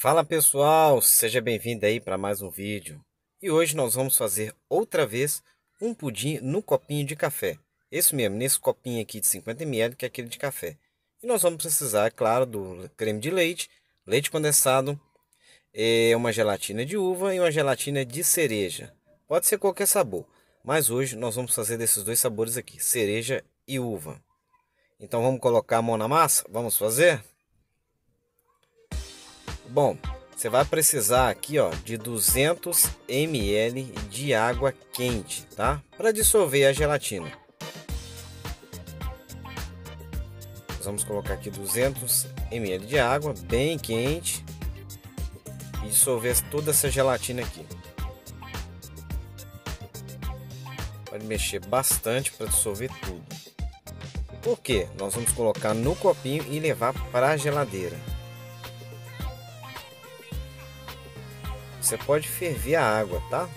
Fala pessoal, seja bem-vindo aí para mais um vídeo. E hoje nós vamos fazer outra vez um pudim no copinho de café. Esse mesmo, nesse copinho aqui de 50ml, que é aquele de café. E nós vamos precisar, é claro, do creme de leite, leite condensado, é uma gelatina de uva e uma gelatina de cereja. Pode ser qualquer sabor, mas hoje nós vamos fazer desses dois sabores aqui, cereja e uva. Então vamos colocar a mão na massa? Vamos fazer? Bom, você vai precisar aqui ó, de 200 ml de água quente, tá? Para dissolver a gelatina. Nós vamos colocar aqui 200 ml de água bem quente e dissolver toda essa gelatina aqui. Pode mexer bastante para dissolver tudo. Por quê? Nós vamos colocar no copinho e levar para a geladeira. Você pode ferver a água, tá?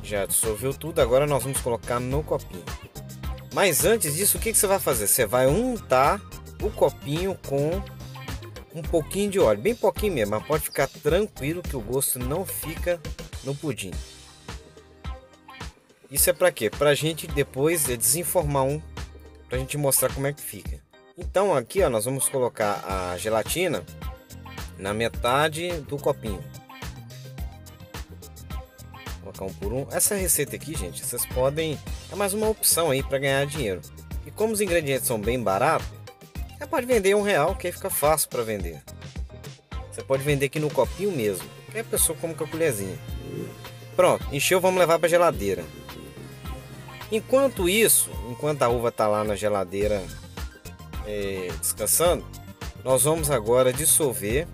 Já dissolveu tudo, agora nós vamos colocar no copinho. Mas antes disso, o que, você vai fazer? Você vai untar o copinho com um pouquinho de óleo, bem pouquinho mesmo, mas pode ficar tranquilo que o gosto não fica no pudim. Isso é para quê? Para a gente depois desenformar um, para a gente mostrar como é que fica. Então aqui ó, nós vamos colocar a gelatina na metade do copinho. Colocar um por um. Essa receita aqui, gente, vocês podem é mais uma opção aí para ganhar dinheiro. E como os ingredientes são bem baratos, você pode vender um real, que aí fica fácil para vender. Você pode vender aqui no copinho mesmo, que a pessoa come com a colherzinha. Pronto, encheu, vamos levar para geladeira. Enquanto isso, enquanto a uva tá lá na geladeira é, descansando, nós vamos agora dissolver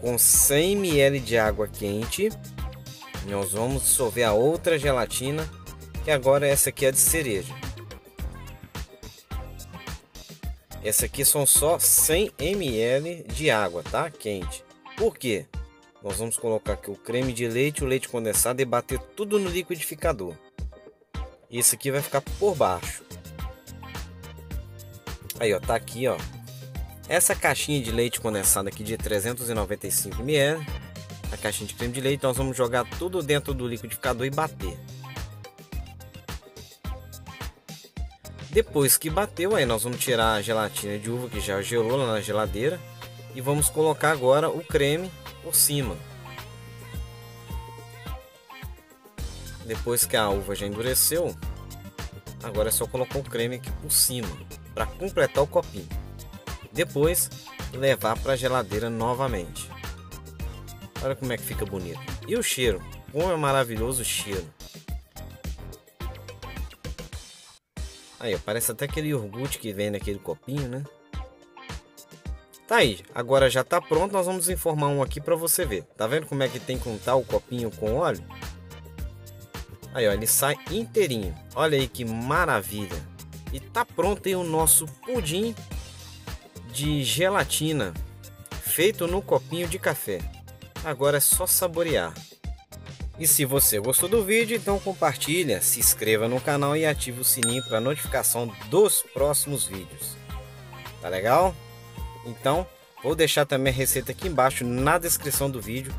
com 100 ml de água quente. Nós vamos dissolver a outra gelatina, que agora essa aqui é de cereja. Essa aqui são só 100 ml de água, tá? Quente. Por quê? Nós vamos colocar aqui o creme de leite, o leite condensado e bater tudo no liquidificador. Esse aqui vai ficar por baixo. Aí, ó, tá aqui, ó. Essa caixinha de leite condensado aqui de 395 ml, a caixinha de creme de leite, nós vamos jogar tudo dentro do liquidificador e bater. Depois que bateu, aí nós vamos tirar a gelatina de uva que já gelou lá na geladeira e vamos colocar agora o creme por cima. Depois que a uva já endureceu, agora é só colocar o creme aqui por cima para completar o copinho. Depois levar para a geladeira novamente. Olha como é que fica bonito. E o cheiro, como é maravilhoso o cheiro. Aí, parece até aquele iogurte que vem naquele copinho, né? Tá aí, agora já tá pronto, nós vamos informar um aqui para você ver. Tá vendo como é que tem que untar o copinho com óleo? Aí, ó, ele sai inteirinho. Olha aí que maravilha. E tá pronto aí o nosso pudim de gelatina, feito no copinho de café. Agora é só saborear. E se você gostou do vídeo, então compartilha, se inscreva no canal e ative o sininho para notificação dos próximos vídeos. Tá legal? Então, vou deixar também a receita aqui embaixo na descrição do vídeo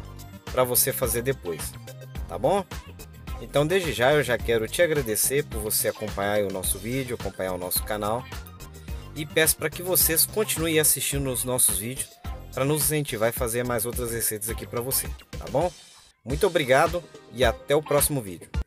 para você fazer depois. Tá bom? Então, desde já eu já quero te agradecer por você acompanhar o nosso vídeo, acompanhar o nosso canal e peço para que vocês continuem assistindo os nossos vídeos para nos incentivar a fazer mais outras receitas aqui para você, tá bom? Muito obrigado e até o próximo vídeo.